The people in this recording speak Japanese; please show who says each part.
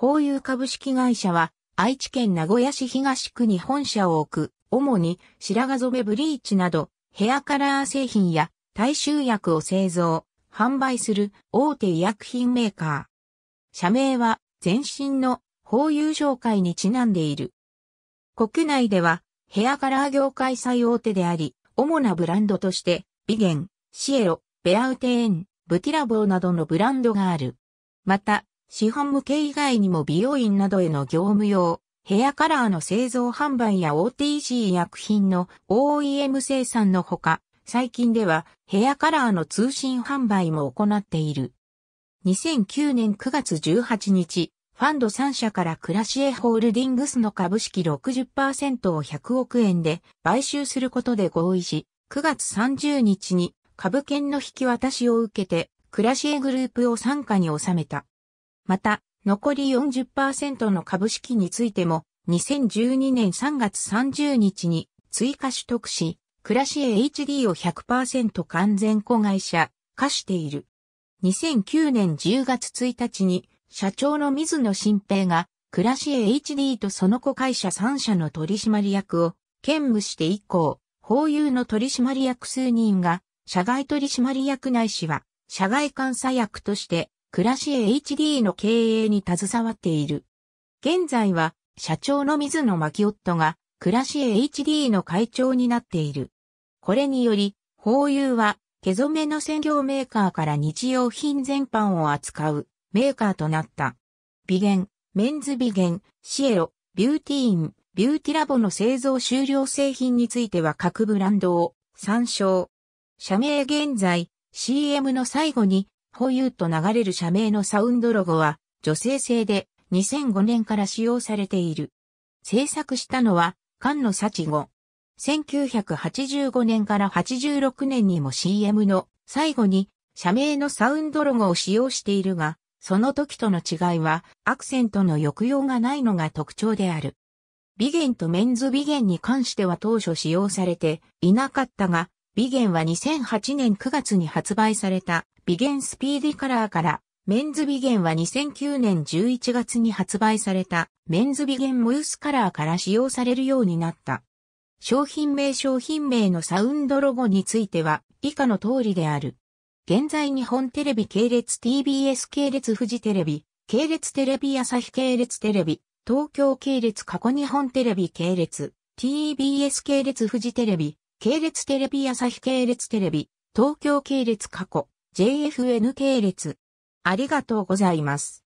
Speaker 1: ホーユー株式会社は愛知県名古屋市東区に本社を置く、主に白髪染めブリーチなどヘアカラー製品や大衆薬を製造、販売する大手医薬品メーカー。社名は前身のホーユー商会にちなんでいる。国内ではヘアカラー業界最大手であり、主なブランドとして、ビゲン、シエロ、ベアウテーン、ブティラボーなどのブランドがある。また、資本向け以外にも美容院などへの業務用、ヘアカラーの製造販売や OTC 薬品の OEM 生産のほか、最近ではヘアカラーの通信販売も行っている。2009年9月18日、ファンド3社からクラシエホールディングスの株式60%を100億円で買収することで合意し、9月30日に株券の引き渡しを受けて、クラシエグループを参加に収めた。また、残り40%の株式についても、2012年3月30日に追加取得し、クラシエ HD を100%完全子会社化している。2009年10月1日に、社長の水野新平が、クラシエ HD とその子会社3社の取締役を兼務して以降、法有の取締役数人が社外取締役内しは、社外監査役として、クラシエ HD の経営に携わっている。現在は、社長の水野牧夫が、クラシエ HD の会長になっている。これにより、ホーユーは、毛染めの専業メーカーから日用品全般を扱うメーカーとなった。ビゲン、メンズビゲン、シエロ、ビューティーン、ビューティラボの製造終了製品については各ブランドを参照。社名現在、CM の最後に、ホユーと流れる社名のサウンドロゴは、女性製で2005年から使用されている。制作したのは、菅野幸子。1985年から86年にも CM の最後に社名のサウンドロゴを使用しているが、その時との違いはアクセントの抑揚がないのが特徴である。ビゲンとメンズビゲンに関しては当初使用されていなかったが、ビゲンは2008年9月に発売されたビゲンスピーディカラーから、メンズビゲンは2009年11月に発売されたメンズビゲンムースカラーから使用されるようになった。商品名商品名のサウンドロゴについては以下の通りである。現在日本テレビ系列 TBS 系列フジテレビ系列、テレビ朝日系列、テレビ東京系列過去日本テレビ系列、TBS 系列富士テレビ、系列テレビ朝日系列テレビ、東京系列過去、JFN 系列。ありがとうございます。